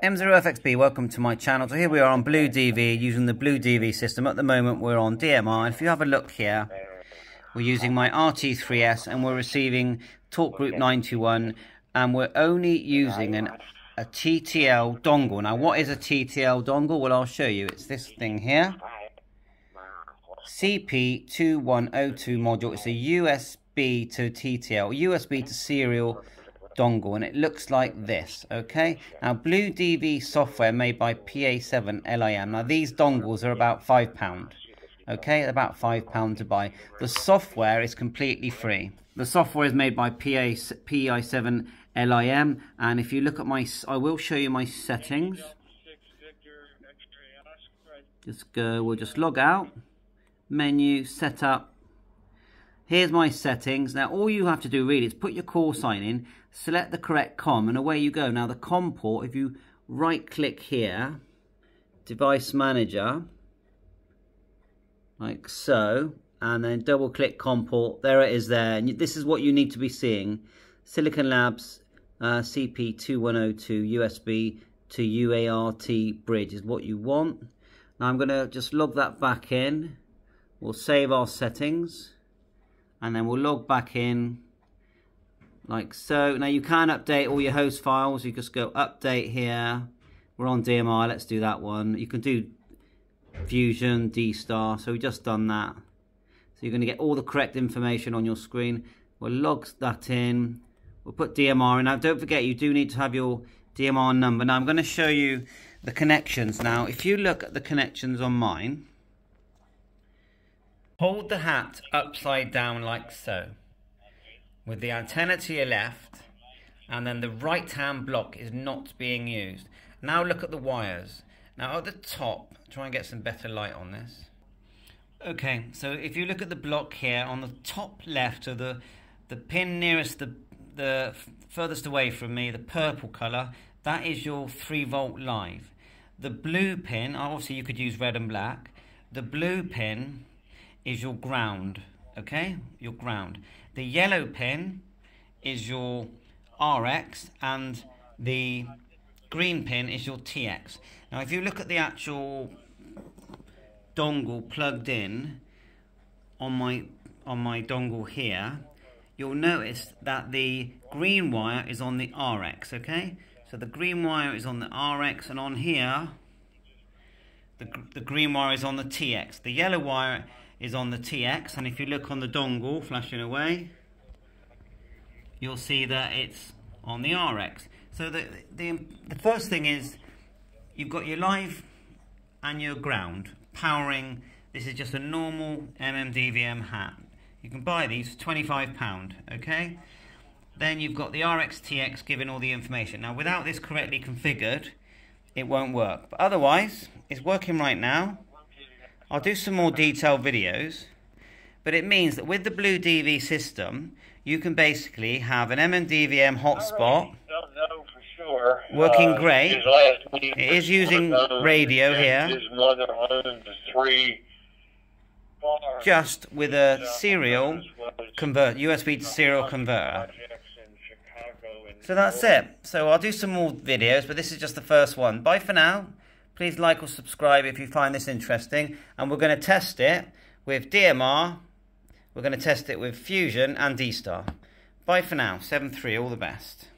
M0FXB, welcome to my channel. So here we are on Blue DV using the Blue DV system. At the moment we're on DMR if you have a look here, we're using my RT3S and we're receiving Talk Group 91 and we're only using an, a TTL dongle. Now what is a TTL dongle? Well I'll show you. It's this thing here. CP2102 module. It's a USB to TTL, USB to serial dongle and it looks like this okay? Now blue dv software made by pa7 lim now these dongles are about five pound okay? About five pound to buy. The software is completely free. The software is made by PA, pi7 lim and if you look at my i will show you my settings. Just go we'll just log out. Menu setup Here's my settings. Now all you have to do really is put your call sign in, select the correct COM and away you go. Now the COM port, if you right click here, device manager, like so, and then double click COM port, there it is there. And this is what you need to be seeing. Silicon Labs uh, CP2102 USB to UART bridge is what you want. Now I'm going to just log that back in. We'll save our settings and then we'll log back in like so. Now you can update all your host files. You just go update here. We're on DMR, let's do that one. You can do Fusion, D-Star, so we just done that. So you're gonna get all the correct information on your screen. We'll log that in. We'll put DMR in. Now don't forget, you do need to have your DMR number. Now I'm gonna show you the connections. Now, if you look at the connections on mine, Hold the hat upside down like so, with the antenna to your left, and then the right hand block is not being used. Now look at the wires. Now at the top, try and get some better light on this. Okay, so if you look at the block here, on the top left of the, the pin nearest the, the furthest away from me, the purple colour, that is your 3 volt live. The blue pin, oh, obviously you could use red and black. The blue pin is your ground, okay? Your ground. The yellow pin is your RX and the green pin is your TX. Now if you look at the actual dongle plugged in on my on my dongle here, you'll notice that the green wire is on the RX, okay? So the green wire is on the RX and on here the, the green wire is on the TX. The yellow wire is on the TX and if you look on the dongle flashing away you'll see that it's on the RX so the, the, the first thing is you've got your live and your ground powering this is just a normal MMDVM hat. You can buy these for £25 okay? Then you've got the RX-TX giving all the information. Now without this correctly configured it won't work. But otherwise it's working right now I'll do some more detailed videos, but it means that with the Blue DV system, you can basically have an MMDVM hotspot sure. working uh, great. It is using radio here. Just with a serial convert USB to serial converter. So that's it. So I'll do some more videos, but this is just the first one. Bye for now. Please like or subscribe if you find this interesting. And we're going to test it with DMR. We're going to test it with Fusion and D-Star. Bye for now. 7-3. All the best.